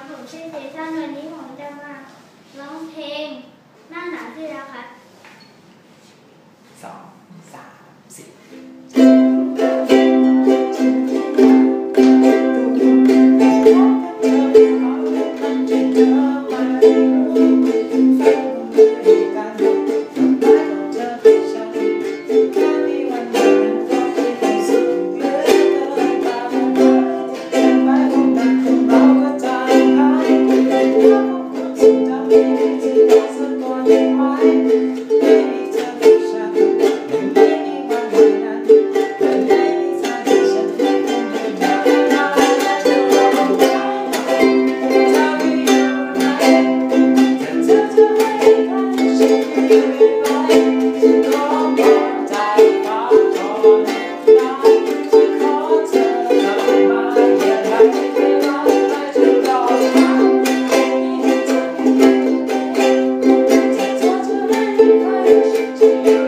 ับผมชื่อเซซันวันนี้ผมจะมาร้องเพลงหน้าหนาวที่แล้วครับสองสามสี่เธอ Into doesn't want to mine. Thank you.